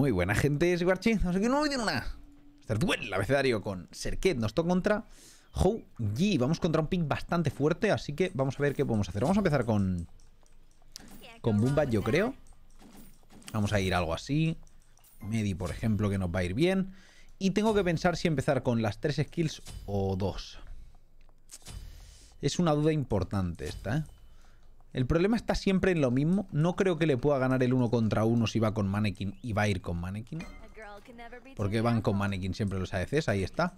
Muy buena gente, es Guarchi. No sé qué no tiene una. el abecedario con Serket. Nos toca contra Hou Yi. Vamos contra un pick bastante fuerte, así que vamos a ver qué podemos hacer. Vamos a empezar con. Con Bumba, yo creo. Vamos a ir algo así. Medi, por ejemplo, que nos va a ir bien. Y tengo que pensar si empezar con las tres skills o dos. Es una duda importante esta, ¿eh? El problema está siempre en lo mismo. No creo que le pueda ganar el uno contra uno si va con Mannequin y va a ir con Mannequin. Porque van con Mannequin siempre los ADCs, ahí está.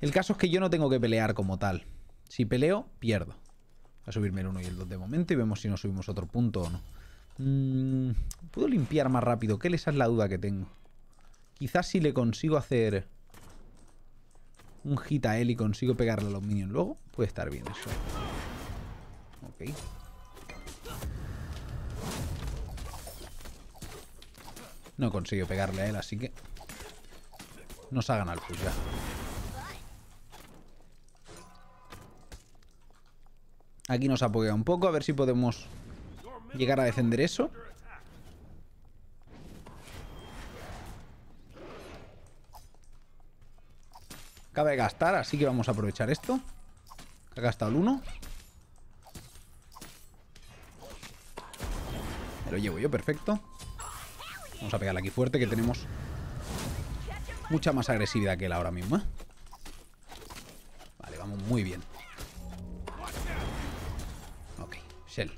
El caso es que yo no tengo que pelear como tal. Si peleo, pierdo. a subirme el 1 y el 2 de momento y vemos si nos subimos otro punto o no. Mm, ¿Puedo limpiar más rápido? ¿Qué esa es la duda que tengo? Quizás si le consigo hacer un hit a él y consigo pegarle a los minions luego, puede estar bien eso. Ok. No consigo pegarle a él, así que... Nos hagan al push ya. Aquí nos apoya un poco, a ver si podemos llegar a defender eso. Acaba de gastar, así que vamos a aprovechar esto. Ha gastado el 1. Me lo llevo yo, perfecto. Vamos a pegarle aquí fuerte, que tenemos mucha más agresividad que él ahora mismo. ¿eh? Vale, vamos muy bien. Ok, Shell.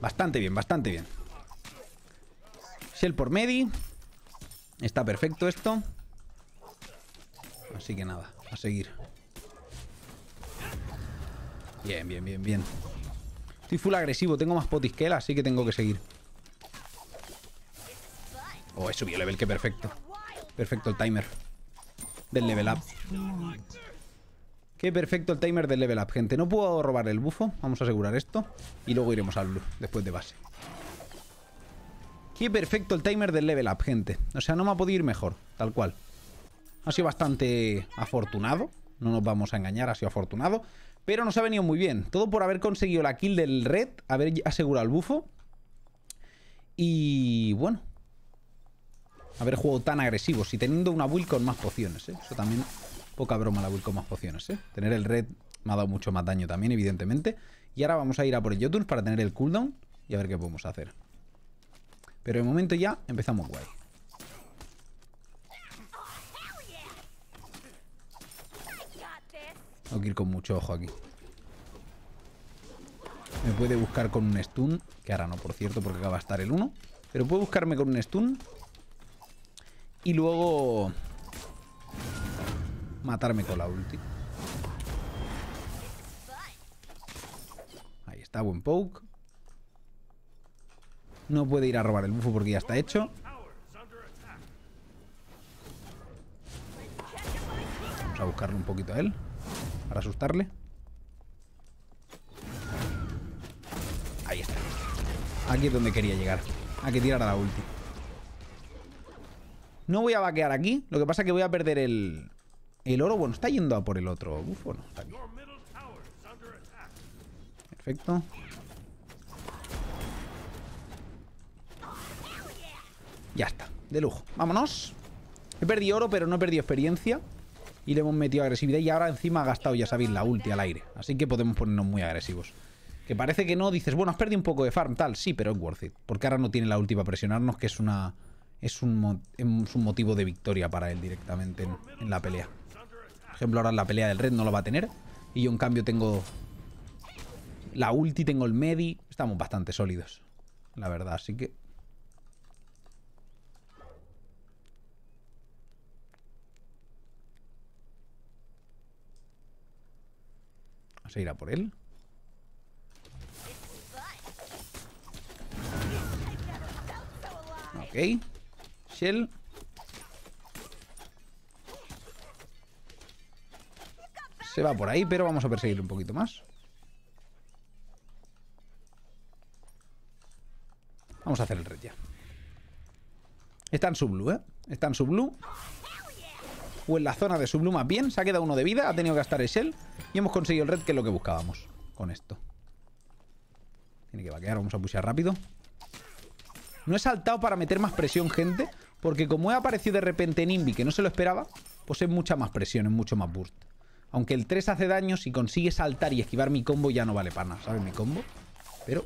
Bastante bien, bastante bien. Shell por Medi. Está perfecto esto. Así que nada, a seguir. Bien, bien, bien, bien. Estoy full agresivo, tengo más potis que él, así que tengo que seguir. Oh, he subido level, qué perfecto. Perfecto el timer del level up. Qué perfecto el timer del level up, gente. No puedo robar el bufo. Vamos a asegurar esto. Y luego iremos al blue, después de base. Qué perfecto el timer del level up, gente. O sea, no me ha podido ir mejor, tal cual. Ha sido bastante afortunado. No nos vamos a engañar, ha sido afortunado. Pero nos ha venido muy bien. Todo por haber conseguido la kill del red, haber asegurado el bufo. Y bueno. Haber jugado tan agresivos y teniendo una build con más pociones, ¿eh? Eso también, poca broma la build con más pociones, ¿eh? Tener el red me ha dado mucho más daño también, evidentemente. Y ahora vamos a ir a por el Jotuns para tener el cooldown y a ver qué podemos hacer. Pero de momento ya empezamos guay. Tengo que ir con mucho ojo aquí. Me puede buscar con un stun, que ahora no, por cierto, porque acaba de estar el 1. Pero puede buscarme con un stun. Y luego... Matarme con la ulti. Ahí está, buen poke. No puede ir a robar el bufo porque ya está hecho. Vamos a buscarle un poquito a él. Para asustarle. Ahí está. Aquí es donde quería llegar. Hay que tirar a la ulti. No voy a vaquear aquí. Lo que pasa es que voy a perder el, el oro. Bueno, está yendo a por el otro bufo. No, está. Perfecto. Ya está. De lujo. Vámonos. He perdido oro, pero no he perdido experiencia. Y le hemos metido agresividad y ahora encima ha gastado, ya sabéis, la ulti al aire. Así que podemos ponernos muy agresivos. Que parece que no, dices, bueno, has perdido un poco de farm, tal, sí, pero es worth it. Porque ahora no tiene la ulti para presionarnos, que es una es un, es un motivo de victoria para él directamente en, la pelea. Por ejemplo, ahora la pelea del red no lo va a tener. Y yo en cambio tengo la ulti, tengo el medi. Estamos bastante sólidos, la verdad, así que... Vamos a ir a por él. Ok. Shell. Se va por ahí, pero vamos a perseguirle un poquito más. Vamos a hacer el red ya. Está en su blue, ¿eh? Está en su blue. O en la zona de su blue más bien. Se ha quedado uno de vida. Ha tenido que gastar el shell. Y hemos conseguido el red, que es lo que buscábamos. Con esto. Tiene que vaquear. Vamos a pushear rápido. No he saltado para meter más presión, gente. Porque como he aparecido de repente en Invi, que no se lo esperaba, pues es mucha más presión, es mucho más burst. Aunque el 3 hace daño, si consigue saltar y esquivar mi combo ya no vale para nada, ¿sabes? Mi combo. Pero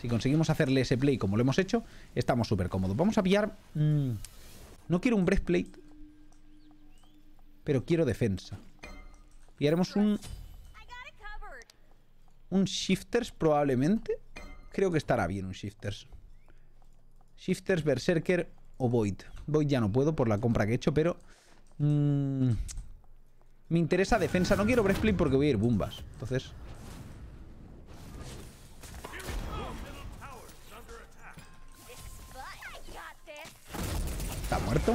si conseguimos hacerle ese play como lo hemos hecho, estamos súper cómodos. Vamos a pillar... Mm, no quiero un breastplate, pero quiero defensa. Pillaremos un... Un Shifters probablemente. Creo que estará bien un Shifters. Shifters, Berserker o Void. Void ya no puedo por la compra que he hecho, pero... Mmm, me interesa defensa. No quiero breastplate porque voy a ir bombas. Entonces... Está muerto.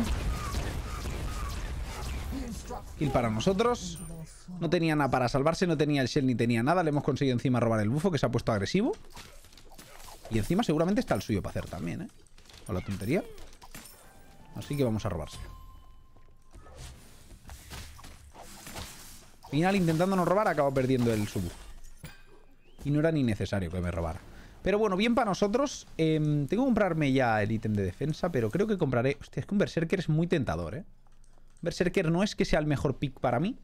Kill para nosotros. No tenía nada para salvarse, no tenía el shell ni tenía nada. Le hemos conseguido encima robar el bufo que se ha puesto agresivo. Y encima seguramente está el suyo para hacer también, ¿eh? O la tontería. Así que vamos a robárselo. Final intentándonos robar, acabo perdiendo el subu. Y no era ni necesario que me robara. Pero bueno, bien para nosotros. Em, tengo que comprarme ya el ítem de defensa, pero creo que compraré... Hostia, es que un Berserker es muy tentador, ¿eh? Berserker no es que sea el mejor pick para mí.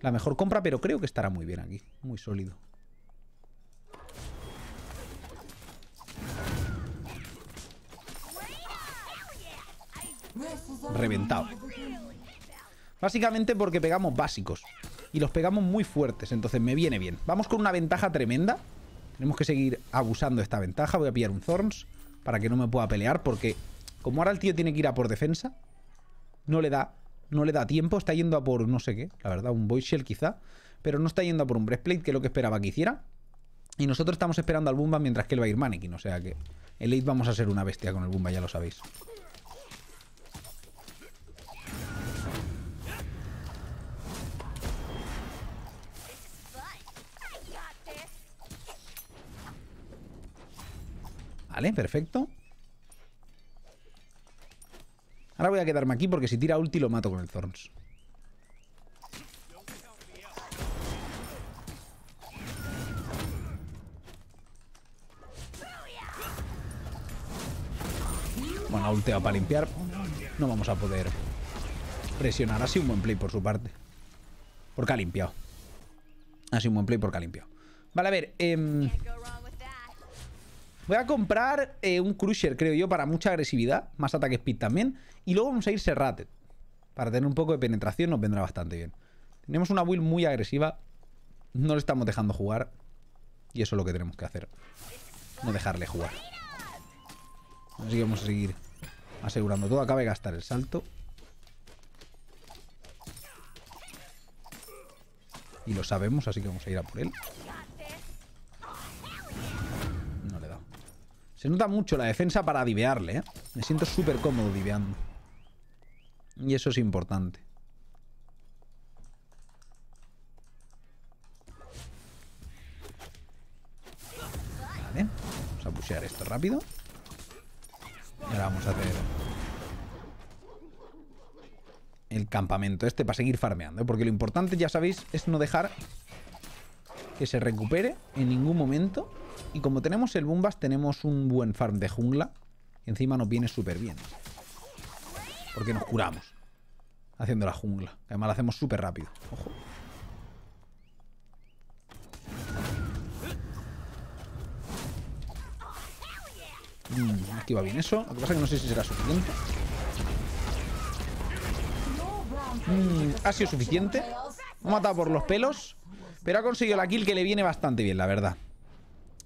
La mejor compra, pero creo que estará muy bien aquí. Muy sólido. Reventado. Básicamente porque pegamos básicos. Y los pegamos muy fuertes, entonces me viene bien. Vamos con una ventaja tremenda. Tenemos que seguir abusando de esta ventaja. Voy a pillar un Thorns para que no me pueda pelear, porque como ahora el tío tiene que ir a por defensa, no le da, no le da tiempo. Está yendo a por no sé qué, la verdad, un Void Shell quizá. Pero no está yendo a por un Breastplate, que es lo que esperaba que hiciera. Y nosotros estamos esperando al Bumba mientras que él va a ir Mannequin. O sea que el late vamos a ser una bestia con el Bumba, ya lo sabéis. Vale, perfecto. Ahora voy a quedarme aquí porque si tira ulti lo mato con el Thorns. Bueno, ulteo para limpiar. No vamos a poder presionar. Ha sido un buen play por su parte. Porque ha limpiado. Ha sido un buen play porque ha limpiado. Vale, a ver. Eh, Voy a comprar eh, un Crusher, creo yo, para mucha agresividad. Más ataque speed también. Y luego vamos a ir Serrated. Para tener un poco de penetración nos vendrá bastante bien. Tenemos una build muy agresiva. No le estamos dejando jugar. Y eso es lo que tenemos que hacer. No dejarle jugar. Así que vamos a seguir asegurando todo. Acaba de gastar el salto. Y lo sabemos, así que vamos a ir a por él. Se nota mucho la defensa para divearle, ¿eh? Me siento súper cómodo diveando. Y eso es importante. Vale. Vamos a pushear esto rápido. Y ahora vamos a hacer... El campamento este para seguir farmeando. ¿eh? Porque lo importante, ya sabéis, es no dejar que se recupere en ningún momento y como tenemos el Bumbas, tenemos un buen farm de jungla. Y encima nos viene súper bien. Porque nos curamos. Haciendo la jungla. Además la hacemos súper rápido. Ojo. Mm, aquí va bien eso. Lo que pasa es que no sé si será suficiente. Mm, ha sido suficiente. ha matado por los pelos. Pero ha conseguido la kill que le viene bastante bien, la verdad.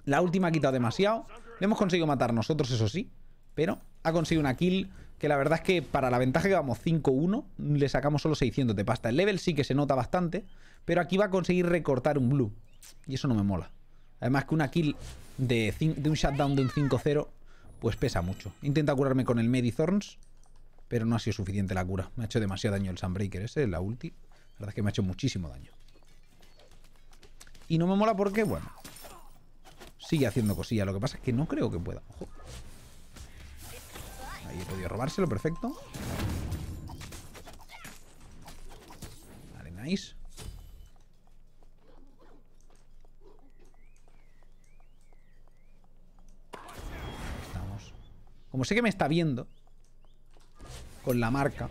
La última ha quitado demasiado. Le hemos conseguido matar nosotros, eso sí. Pero ha conseguido una kill que la verdad es que para la ventaja que vamos 5-1, le sacamos solo 600 de pasta. El level sí que se nota bastante, pero aquí va a conseguir recortar un blue. Y eso no me mola. Además que una kill de, un shutdown de un 5-0, pues pesa mucho. Intenta curarme con el Medithorns, pero no ha sido suficiente la cura. Me ha hecho demasiado daño el Sunbreaker ese, la ulti. La verdad es que me ha hecho muchísimo daño. Y no me mola porque, bueno, Sigue haciendo cosillas. Lo que pasa es que no creo que pueda. Ahí he podido robárselo, perfecto. Vale, nice. Estamos. Como sé que me está viendo con la marca.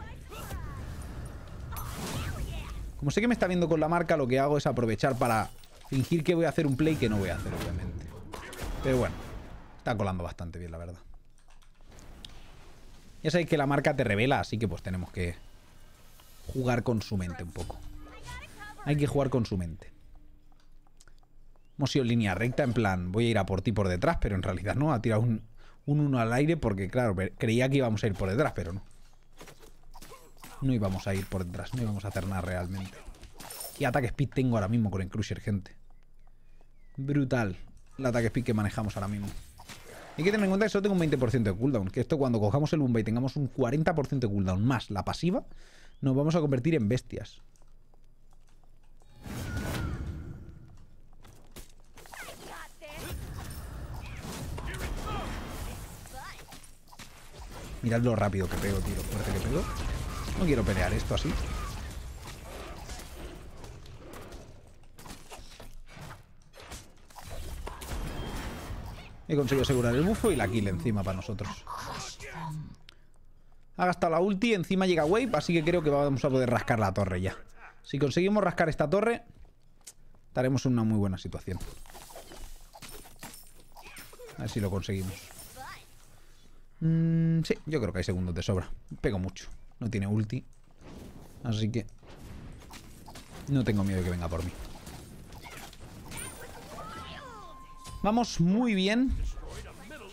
Como sé que me está viendo con la marca, lo que hago es aprovechar para fingir que voy a hacer un play que no voy a hacer, obviamente. Pero bueno, está colando bastante bien, la verdad. Ya sabéis que la marca te revela, así que pues tenemos que jugar con su mente un poco. Hay que jugar con su mente. Hemos ido en línea recta, en plan, voy a ir a por ti por detrás, pero en realidad no, ha tirado un, un 1 al aire porque, claro, creía que íbamos a ir por detrás, pero no. No íbamos a ir por detrás, no íbamos a hacer nada realmente. ¿Qué ataque speed tengo ahora mismo con el Cruiser, gente? Brutal el ataque speed que manejamos ahora mismo. Hay que tener en cuenta que solo tengo un 20% de cooldown. Que esto cuando cojamos el Bumba y tengamos un 40% de cooldown más la pasiva, nos vamos a convertir en bestias. Mirad lo rápido que pego, tío, fuerte que pego. No quiero pelear esto así. He conseguido asegurar el bufo y la kill encima para nosotros. Ha gastado la ulti, encima llega Wave, así que creo que vamos a poder rascar la torre ya. Si conseguimos rascar esta torre, estaremos en una muy buena situación. A ver si lo conseguimos. Mm, sí, yo creo que hay segundos de sobra. Pego mucho. No tiene ulti. Así que... No tengo miedo de que venga por mí. Vamos muy bien.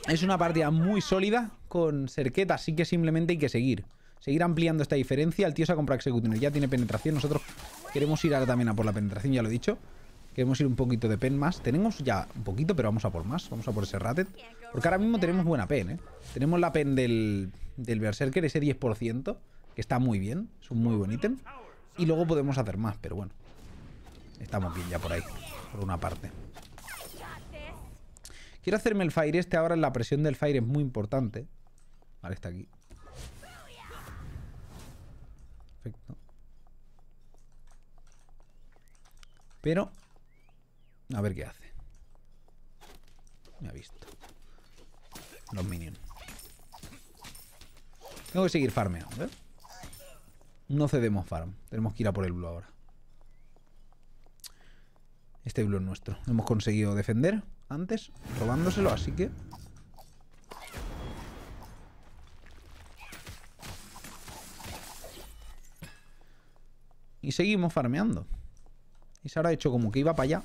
Es una partida muy sólida con Serqueta, así que simplemente hay que seguir. Seguir ampliando esta diferencia. El tío se ha comprado Executioner, ya tiene penetración. Nosotros queremos ir ahora también a por la penetración, ya lo he dicho. Queremos ir un poquito de pen más. Tenemos ya un poquito, pero vamos a por más. Vamos a por ese Ratet. Porque ahora mismo tenemos buena pen, ¿eh? Tenemos la pen del, del Berserker, ese 10%, que está muy bien. Es un muy buen ítem. Y luego podemos hacer más, pero bueno. Estamos bien ya por ahí, por una parte. Quiero hacerme el fire este ahora. La presión del fire es muy importante. Vale, está aquí. Perfecto. Pero... A ver qué hace. Me ha visto. Los minions. Tengo que seguir farmeando, ¿eh? No cedemos farm. Tenemos que ir a por el blue ahora. Este blue es nuestro. Hemos conseguido defender antes, robándoselo, así que... Y seguimos farmeando. Y se ha hecho como que iba para allá.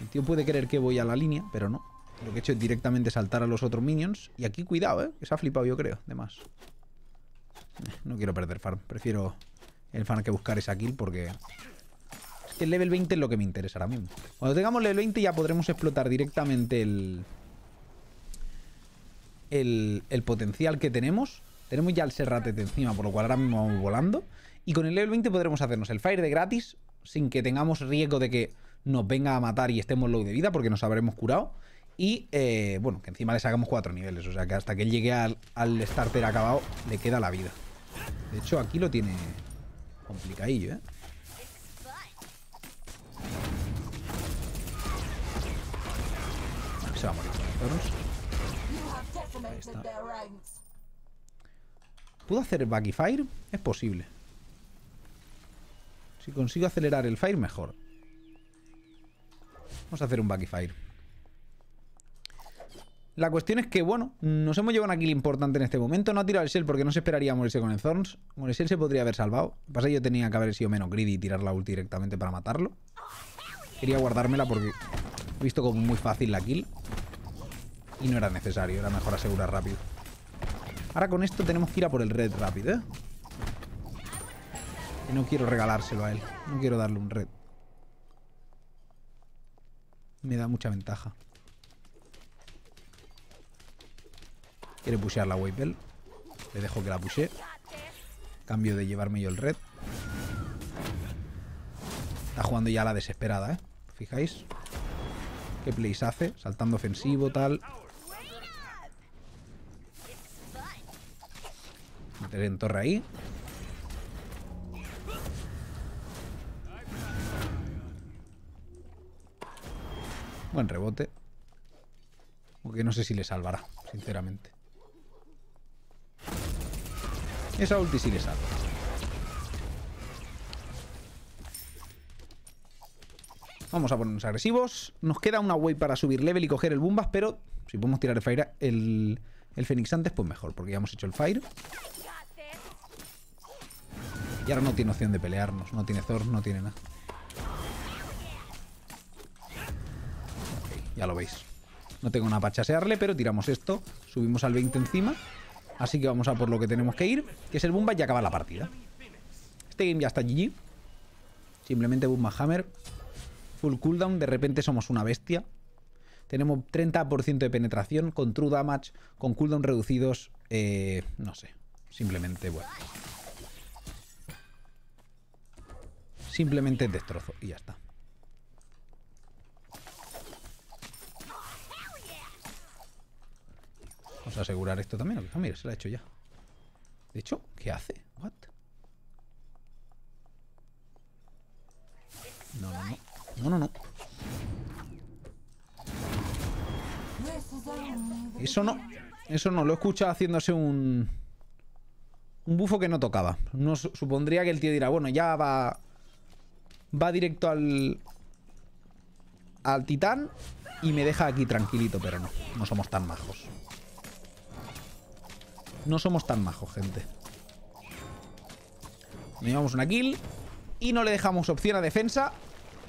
El tío puede creer que voy a la línea, pero no. Lo que he hecho es directamente saltar a los otros minions. Y aquí cuidado, ¿eh? Que se ha flipado yo creo, de más. Eh, no quiero perder farm. Prefiero el farm que buscar esa kill porque el level 20 es lo que me interesa ahora mismo. Cuando tengamos level 20 ya podremos explotar directamente el, el, potencial que tenemos. Tenemos ya el Serratet encima, por lo cual ahora mismo vamos volando. Y con el level 20 podremos hacernos el Fire de gratis, sin que tengamos riesgo de que nos venga a matar y estemos low de vida, porque nos habremos curado. Y, eh, bueno, que encima le sacamos cuatro niveles, o sea que hasta que él llegue al, al starter acabado, le queda la vida. De hecho, aquí lo tiene complicadillo, ¿eh? Se va a morir. ¿Puedo hacer Backy Fire? Es posible. Si consigo acelerar el Fire, mejor. Vamos a hacer un Backy Fire. La cuestión es que, bueno, nos hemos llevado una kill importante en este momento. No ha tirado el Shell porque no se esperaría morirse con el Thorns. Con el Shell se podría haber salvado. Lo que pasa es que yo tenía que haber sido menos greedy y tirar la ulti directamente para matarlo. Quería guardármela porque he visto como muy fácil la kill. Y no era necesario, era mejor asegurar rápido. Ahora con esto tenemos que ir a por el red rápido, ¿eh? Y no quiero regalárselo a él. No quiero darle un red. Me da mucha ventaja. Quiere pushear la Waypel. Le dejo que la pushe. Cambio de llevarme yo el red. Está jugando ya a la desesperada, ¿eh? ¿Fijáis? ¿Qué plays hace? Saltando ofensivo, tal. En torre ahí. Buen rebote. Aunque no sé si le salvará, sinceramente. Esa ulti sí le sale. Vamos a ponernos agresivos. Nos queda una wave para subir level y coger el Bumbas, pero si podemos tirar el Fire, el, el antes, pues mejor, porque ya hemos hecho el Fire. Y ahora no tiene opción de pelearnos. No tiene Thor, no tiene nada. Ya lo veis. No tengo nada para chasearle, pero tiramos esto. Subimos al 20 encima. Así que vamos a por lo que tenemos que ir, que es el Bumba y acaba la partida. Este game ya está GG. Simplemente Bumba Hammer. Full cooldown, de repente somos una bestia. Tenemos 30% de penetración con true damage, con cooldown reducidos. Eh, no sé. Simplemente, bueno. Simplemente destrozo y ya está. Vamos a asegurar esto también. Mira, se lo ha hecho ya. De hecho, ¿qué hace? What? No, no, no. No, no, no. Eso no. Eso no. Lo he escuchado haciéndose un... Un bufo que no tocaba. No supondría que el tío dirá, bueno, ya va... Va directo al... Al titán y me deja aquí tranquilito, pero no. No somos tan majos. No somos tan majos, gente. Nos llevamos una kill y no le dejamos opción a defensa.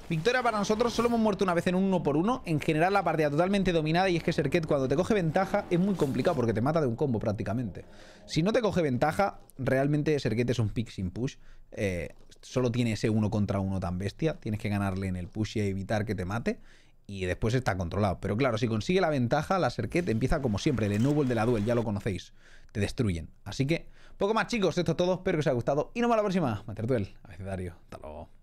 Victoria para nosotros, solo hemos muerto una vez en un uno por uno. En general la partida totalmente dominada y es que Serket cuando te coge ventaja es muy complicado porque te mata de un combo prácticamente. Si no te coge ventaja, realmente Serket es un pick sin push. Eh, solo tiene ese uno contra uno tan bestia. Tienes que ganarle en el push y evitar que te mate y después está controlado. Pero claro, si consigue la ventaja, la Serket empieza como siempre, el Nubble de la Duel, ya lo conocéis. Te destruyen. Así que, poco más chicos, esto es todo, espero que os haya gustado y nos vemos la próxima. Mater Duel, abecedario, hasta luego.